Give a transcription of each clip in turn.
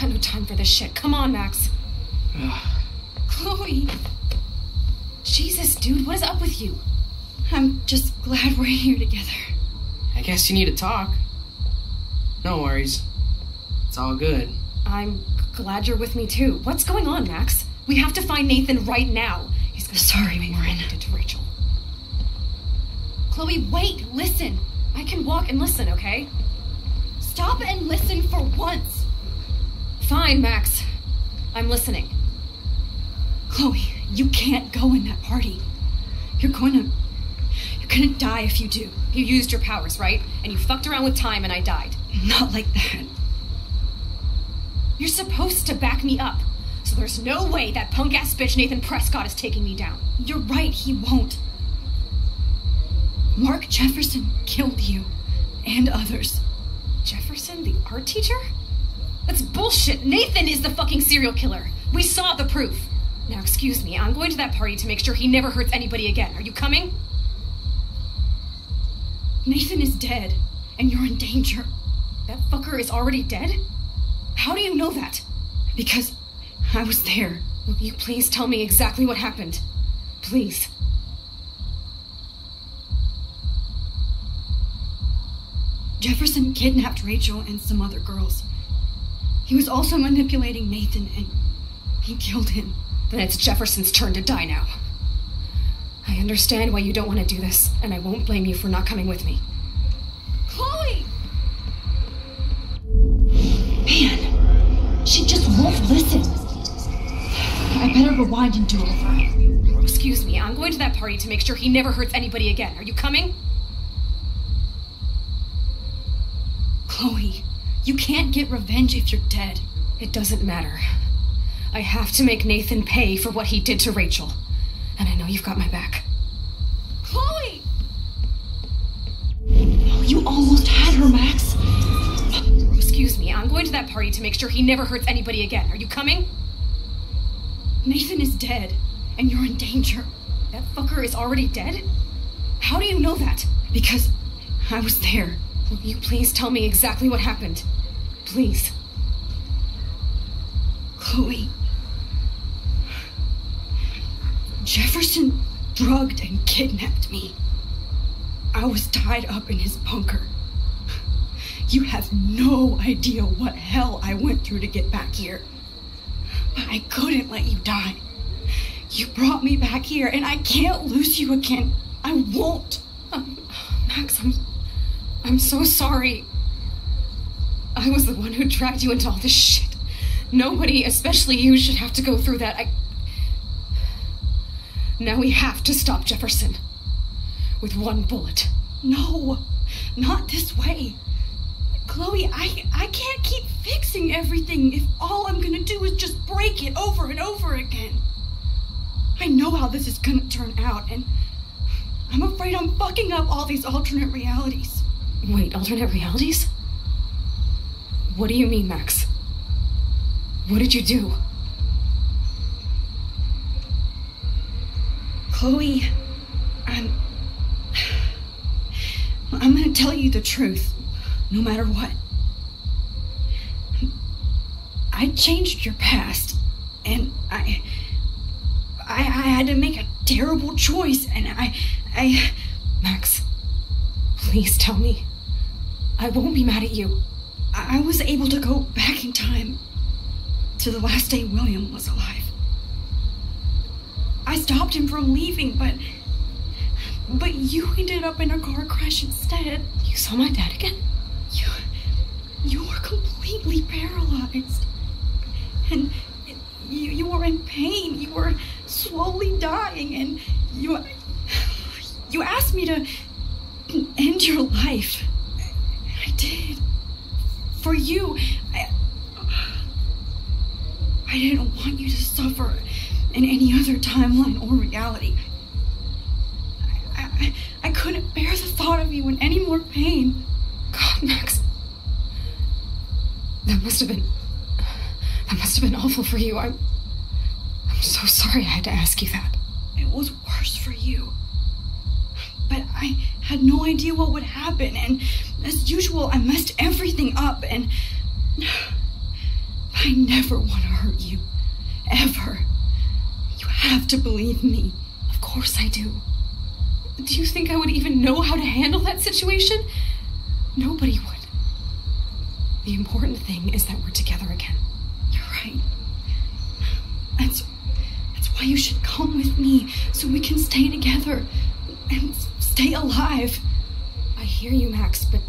got no time for this shit. Come on, Max. Chloe. Jesus, dude, what is up with you? I'm just glad we're here together. I guess you need to talk. No worries. It's all good. I'm glad you're with me too. What's going on, Max? We have to find Nathan right now. He's gonna Sorry, Warren. did to Rachel. Chloe, wait, listen. I can walk and listen, okay? Stop and listen for once. Fine, Max. I'm listening. Chloe, you can't go in that party. You're going to. You're gonna die if you do. You used your powers, right? And you fucked around with time and I died. Not like that. You're supposed to back me up. So there's no way that punk ass bitch Nathan Prescott is taking me down. You're right, he won't. Mark Jefferson killed you and others. Jefferson, the art teacher? That's bullshit. Nathan is the fucking serial killer. We saw the proof. Now, excuse me, I'm going to that party to make sure he never hurts anybody again. Are you coming? Nathan is dead, and you're in danger. That fucker is already dead? How do you know that? Because I was there. Will you please tell me exactly what happened? Please. Jefferson kidnapped Rachel and some other girls. He was also manipulating Nathan, and he killed him. Then it's Jefferson's turn to die now. I understand why you don't want to do this, and I won't blame you for not coming with me. Chloe! Man, she just won't listen. I better rewind and do it over. Excuse me, I'm going to that party to make sure he never hurts anybody again. Are you coming? Chloe, you can't get revenge if you're dead. It doesn't matter. I have to make Nathan pay for what he did to Rachel. And I know you've got my back. Chloe! Oh, you almost had her, Max. Oh, excuse me, I'm going to that party to make sure he never hurts anybody again. Are you coming? Nathan is dead, and you're in danger. That fucker is already dead? How do you know that? Because I was there. Will you please tell me exactly what happened? Please. Chloe. Jefferson drugged and kidnapped me. I was tied up in his bunker. You have no idea what hell I went through to get back here. But I couldn't let you die. You brought me back here, and I can't lose you again. I won't. Um, Max, I'm. I'm so sorry. I was the one who dragged you into all this shit. Nobody, especially you, should have to go through that. I. Now we have to stop Jefferson. With one bullet. No, not this way. Chloe, I, I can't keep fixing everything if all I'm gonna do is just break it over and over again. I know how this is gonna turn out, and I'm afraid I'm fucking up all these alternate realities. Wait, alternate realities? What do you mean, Max? What did you do? Chloe, I'm. I'm gonna tell you the truth, no matter what. I changed your past, and I. I, I had to make a terrible choice, and I. I. Max, please tell me. I won't be mad at you. I was able to go back in time to the last day William was alive. I stopped him from leaving, but. But you ended up in a car crash instead. You saw my dad again? You. You were completely paralyzed. And you, you were in pain. You were slowly dying, and you. You asked me to end your life. I did. For you. I, I didn't want you to suffer in any other timeline or reality. I, I, I couldn't bear the thought of you in any more pain. God, Max. That must have been. That must have been awful for you. I'm. I'm so sorry I had to ask you that. It was worse for you. But I had no idea what would happen, and as usual, I messed everything up, and. I never want to hurt you. Ever. You have to believe me. Of course I do. Do you think I would even know how to handle that situation? Nobody would. The important thing is that we're together again. You're right. That's that's why you should come with me so we can stay together and stay alive. I hear you, Max, but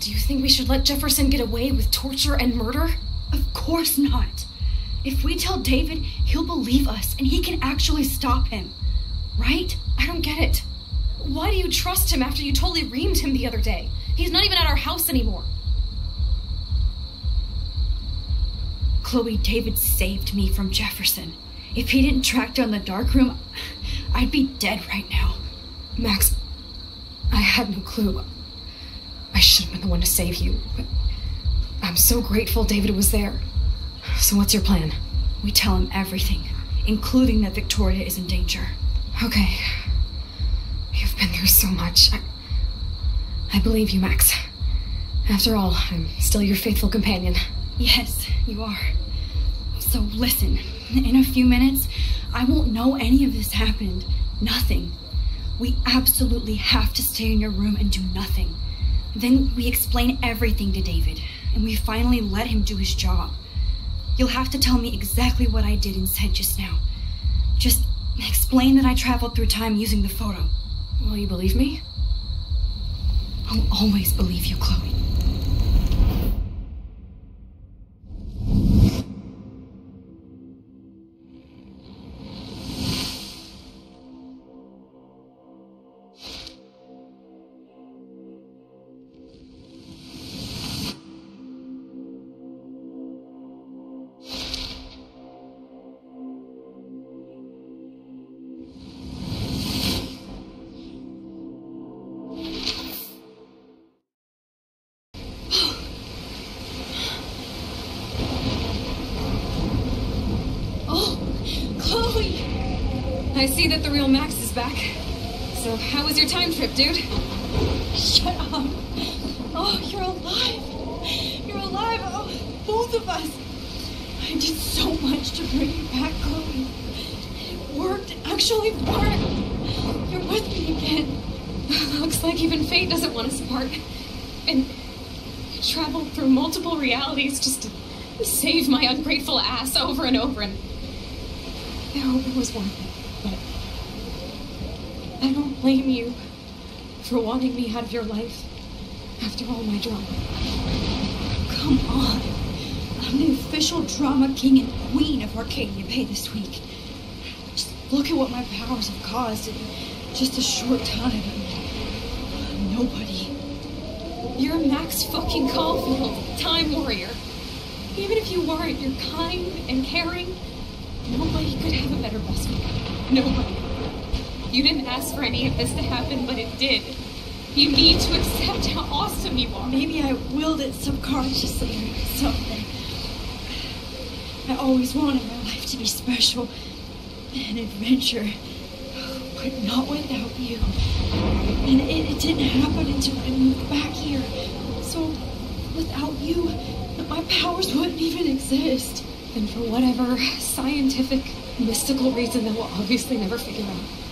do you think we should let Jefferson get away with torture and murder? Of course not. If we tell David, he'll believe us and he can actually stop him. Right? I don't get it. Why do you trust him after you totally reamed him the other day? He's not even at our house anymore. Chloe, David saved me from Jefferson. If he didn't track down the dark room, I'd be dead right now. Max, I had no clue. I should have been the one to save you, but I'm so grateful David was there. So, what's your plan? We tell him everything, including that Victoria is in danger. Okay. You've been through so much. I, I believe you, Max. After all, I'm still your faithful companion. Yes, you are. So listen, in a few minutes, I won't know any of this happened. Nothing. We absolutely have to stay in your room and do nothing. Then we explain everything to David, and we finally let him do his job. You'll have to tell me exactly what I did and said just now. Just explain that I traveled through time using the photo. Will you believe me? I'll always believe you, Chloe. I see that the real Max is back. So, how was your time trip, dude? Shut up. Oh, you're alive. You're alive. Oh, both of us. I did so much to bring you back, Chloe. It worked. It actually worked. You're with me again. Looks like even fate doesn't want us apart. And you traveled through multiple realities just to save my ungrateful ass over and over. And I hope it was worth it. I don't blame you for wanting me out of your life after all my drama. Come on. I'm the official drama king and queen of Arcadia Bay this week. Just look at what my powers have caused in just a short time. Nobody. You're Max fucking Caulfield, Time Warrior. Even if you weren't, you're kind and caring. Nobody could have a better best friend. Nobody. You didn't ask for any of this to happen, but it did. You need to accept how awesome you are. Maybe I willed it subconsciously or something. I always wanted my life to be special, an adventure, but not without you. And it, it didn't happen until I moved back here. So, without you, my powers wouldn't even exist. And for whatever scientific, mystical reason that we'll obviously never figure out,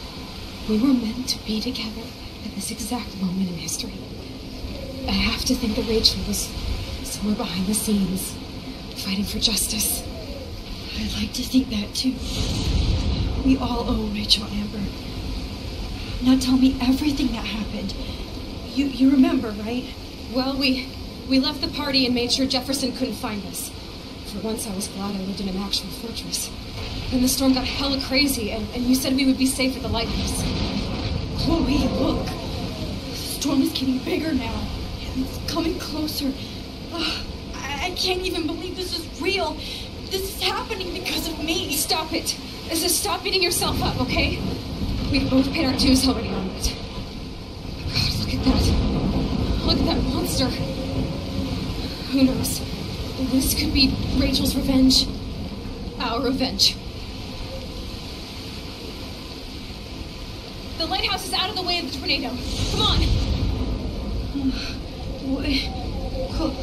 we were meant to be together at this exact moment in history. I have to think that Rachel was somewhere behind the scenes, fighting for justice. I'd like to think that too. We all owe Rachel Amber. Now tell me everything that happened. You you remember, right? Well, we we left the party and made sure Jefferson couldn't find us. For once, I was glad I lived in an actual fortress. Then the storm got hella crazy, and, and you said we would be safe at the lighthouse. Chloe, look. The storm is getting bigger now. And it's coming closer. I, I can't even believe this is real. This is happening because of me. Stop it. Just stop beating yourself up, okay? We've both paid our dues already on it. Oh, God, look at that. Look at that monster. Who knows? This could be Rachel's revenge. Our revenge. The lighthouse is out of the way of the tornado. Come on. What?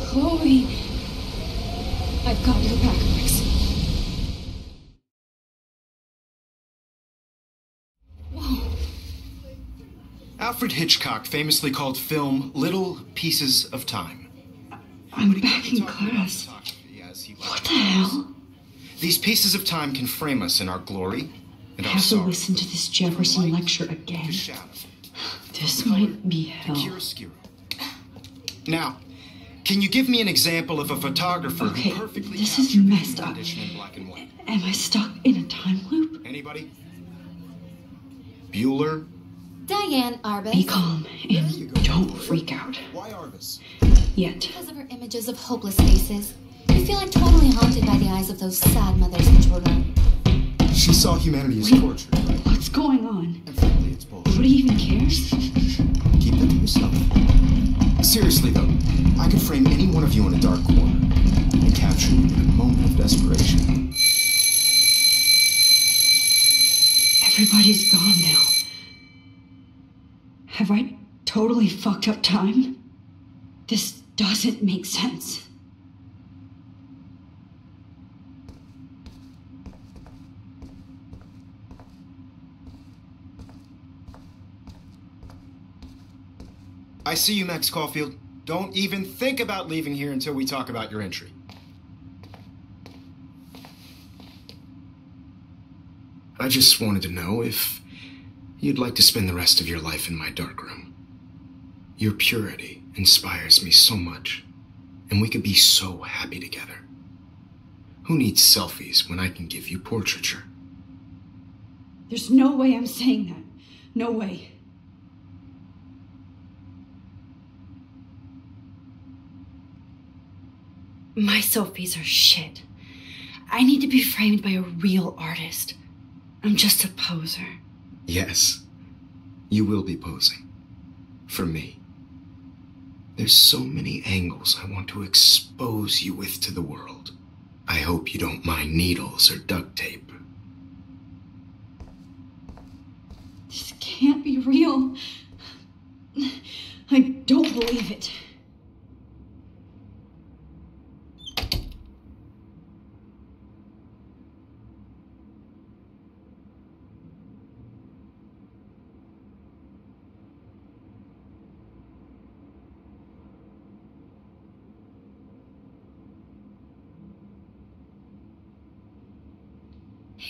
Chloe. I've got your back, Max. Whoa. Alfred Hitchcock famously called film little pieces of time. I'm back in class. What the hell? These pieces of time can frame us in our glory and our Have to listen to this Jefferson lecture again. This might be The hell. Now, can you give me an example of a photographer Okay, who perfectly this is messed up. condition in black and white? Am I stuck in a time loop? Anybody? Bueller? Diane Arbus. Be calm and don't freak out. Why Arbus? Yet. Because of her images of hopeless faces, you feel like totally haunted by the eyes of those sad mothers and children. She saw humanity as Wait. torture, right? What's going on? And frankly, it's bullshit. Nobody even cares? Keep that to yourself. Seriously, though, I could frame any one of you in a dark corner and capture you in a moment of desperation. Everybody's gone now. Have I totally fucked up time? This doesn't make sense. I see you, Max Caulfield. Don't even think about leaving here until we talk about your entry. I just wanted to know if you'd like to spend the rest of your life in my darkroom. Your purity inspires me so much, and we could be so happy together. Who needs selfies when I can give you portraiture? There's no way I'm saying that. No way. My selfies are shit. I need to be framed by a real artist. I'm just a poser. Yes, you will be posing. For me. There's so many angles I want to expose you with to the world. I hope you don't mind needles or duct tape. This can't be real. I don't believe it.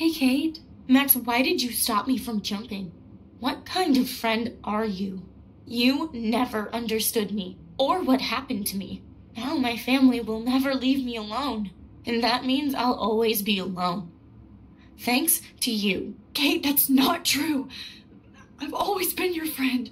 Hey, Kate. Max, why did you stop me from jumping? What kind of friend are you? You never understood me or what happened to me. Now my family will never leave me alone. And that means I'll always be alone. Thanks to you. Kate, that's not true. I've always been your friend.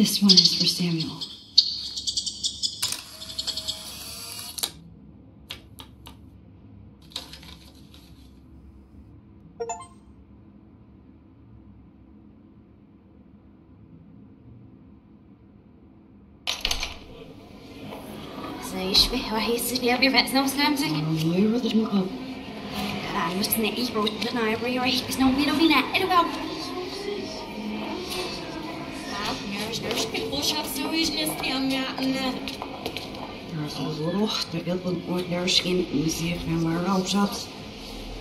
This one is for Samuel. Waar is het? Ja, weer vet. Nou, staan ze. Nu wat is me op. Caralho, mas não é isso, bro. Não é, bro. Eu acho que não vira mina. É legal. de ilpen wordt naar skin en zie ik naar waar raam zat.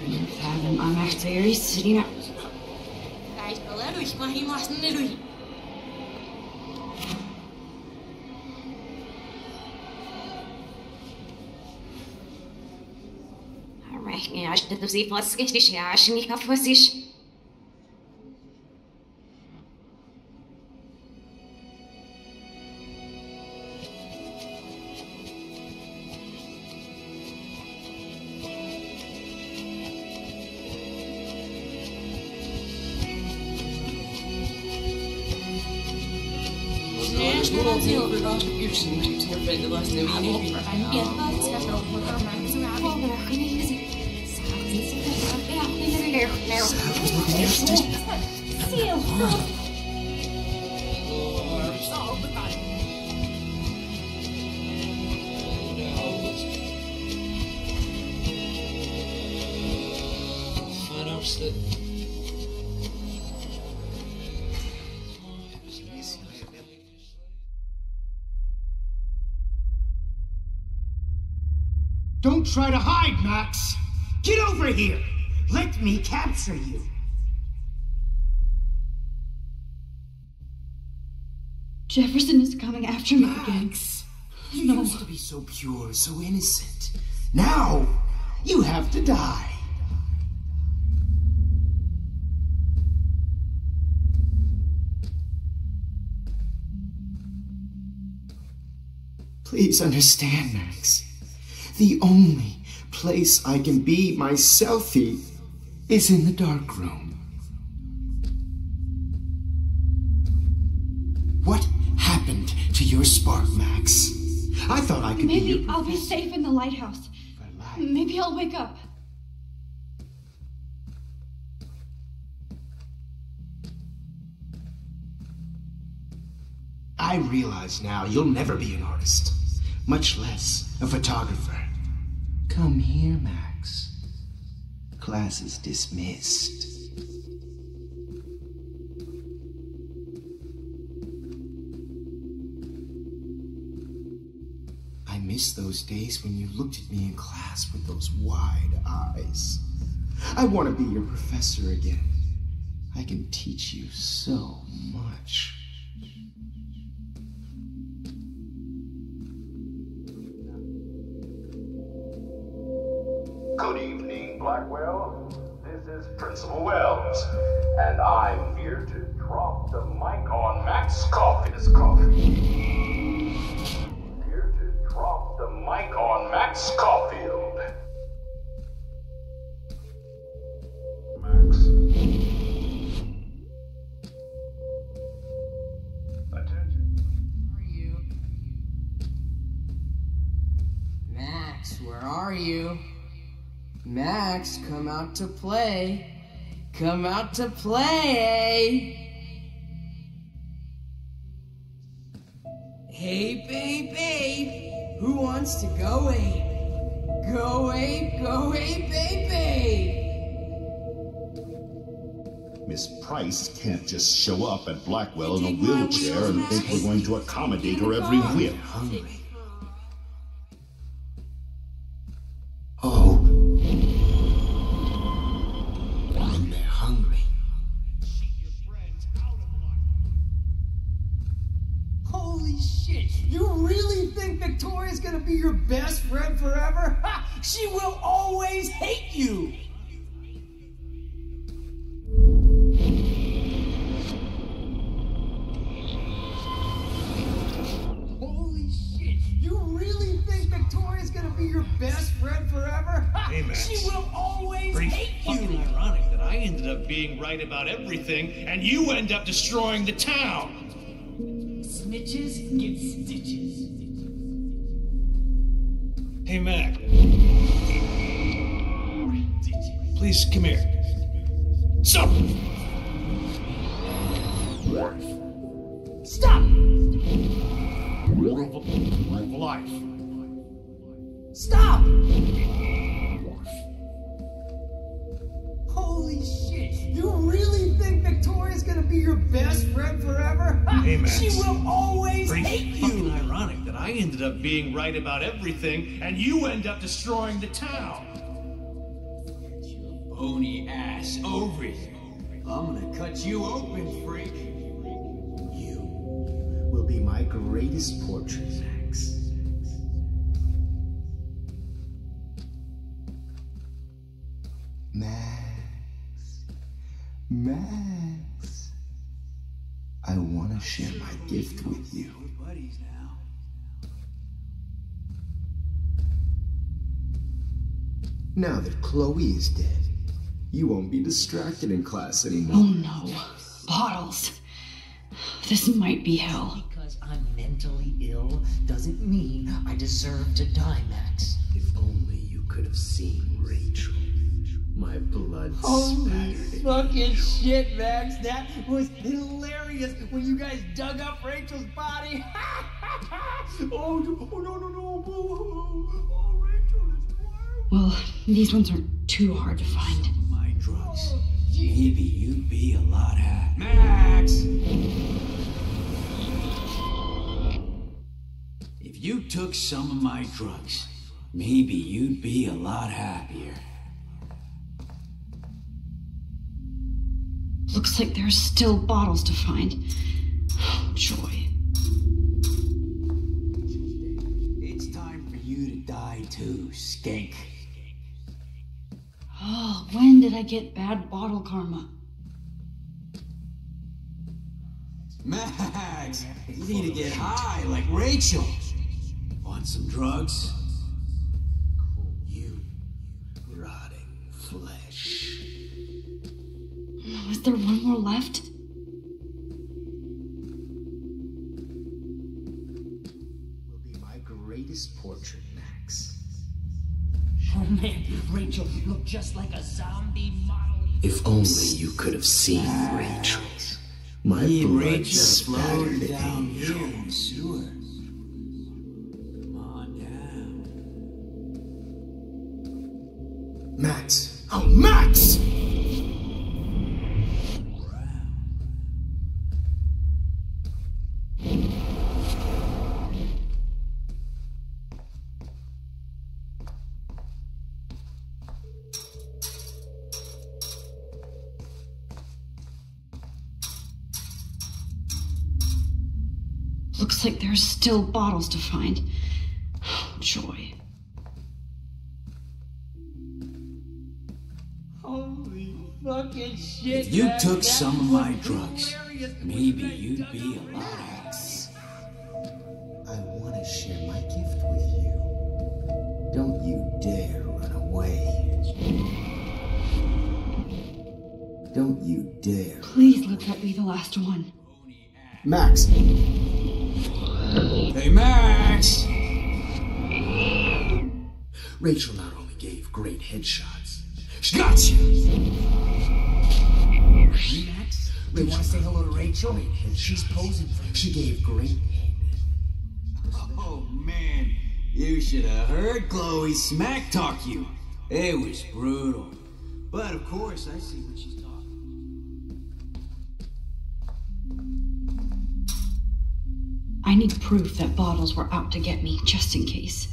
En ik heb hem aan echt weer iets te dienen. Kijk, wel, ik mag hier maar Ja, acho que deve ser para que este acha que vocês. Don't try to hide, Max! Get over here! Let me capture you! Jefferson is coming after me again. You no. used to be so pure, so innocent. Now, you have to die. Please understand, Max. The only place I can be myself is in the dark room. What happened to your spark, Max? I thought I could Maybe be I'll be safe in the lighthouse. Maybe I'll wake up. I realize now you'll never be an artist, much less a photographer. Come here, Max. Class is dismissed. I miss those days when you looked at me in class with those wide eyes. I want to be your professor again. I can teach you so much. Blackwell. This is Principal Wells, and I'm here to out to play. Come out to play. Hey, babe, babe. Who wants to go ape? Go ape, go ape, babe, babe. Miss Price can't just show up at Blackwell in a wheelchair and think we're going to accommodate her every whim. She will always hate you. Holy shit. You really think Victoria's gonna be your best friend forever? Hey, Max. She will always Pretty hate fucking you. ironic that I ended up being right about everything and you end up destroying the town. snitches get Hey, Mac. Please come here. Stop! Stop! Life. Stop! Holy shit! You really think Victoria's gonna be your best friend forever? Hey, Max. She will always Pretty hate you! Ironic that I ended up being right about everything and you end up destroying the town. Get your Bony ass over here. I'm gonna cut you open, freak. You will be my greatest portrait, Max. Max. Max. I want to share my gift with you. Now that Chloe is dead, you won't be distracted in class anymore. Oh no. Bottles. This might be hell. Because I'm mentally ill doesn't mean I deserve to die, Max. If only you could have seen Rachel. My blood Holy fucking shit, Max. That was hilarious when you guys dug up Rachel's body. oh, no, oh, no, no, no. boo-hoo. Oh, Rachel is Well, these ones are too hard to find. my drugs. Maybe you'd be a lot happier. Max! If you took some of my drugs, maybe you'd be a lot happier. Looks like there are still bottles to find. Oh, joy. It's time for you to die too, skank. When did I get bad bottle karma? Max, you need to get high like Rachel. Want some drugs? you. Rotting flesh. Is there one more left? Will be my greatest portrait, Max. Oh man, Rachel looked just like a zombie model. If only you could have seen Rachel. My Me and blood Rachel spattered down in here sewer. Still bottles to find. Oh, joy. Holy fucking shit. If you man, took some of was my drugs, maybe you'd be a lot happier. I want to share my gift with you. Don't you dare run away. Don't you dare. Please let that be the last one. Max! Hey, Max! Rachel not only gave great headshots, She got you! Max, you want to say hello to Rachel? She's posing for me. She gave great head. Oh, man. You should have heard Chloe smack talk you. It was brutal. But of course, I see what she's talking. I need proof that bottles were out to get me, just in case.